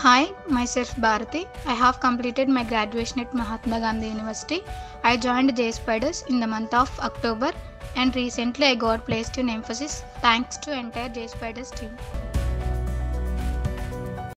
Hi, myself Bharati. I have completed my graduation at Mahatma Gandhi University. I joined JSPiders in the month of October and recently I got placed in Mphasis thanks to entire JSPiders team.